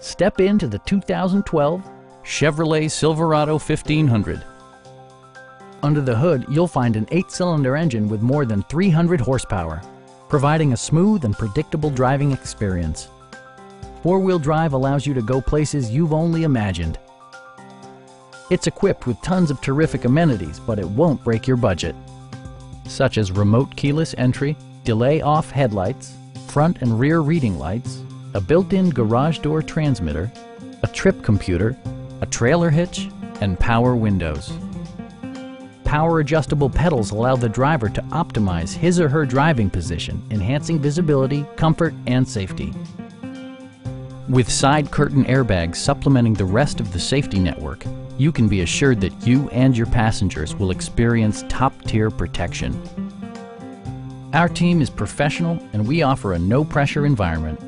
Step into the 2012 Chevrolet Silverado 1500. Under the hood, you'll find an eight-cylinder engine with more than 300 horsepower, providing a smooth and predictable driving experience. Four-wheel drive allows you to go places you've only imagined. It's equipped with tons of terrific amenities, but it won't break your budget, such as remote keyless entry, delay off headlights, front and rear reading lights, a built-in garage door transmitter, a trip computer, a trailer hitch, and power windows. Power adjustable pedals allow the driver to optimize his or her driving position, enhancing visibility, comfort, and safety. With side curtain airbags supplementing the rest of the safety network, you can be assured that you and your passengers will experience top-tier protection. Our team is professional and we offer a no-pressure environment.